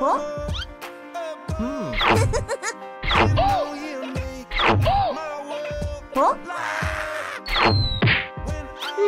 어? 음. 어? 음.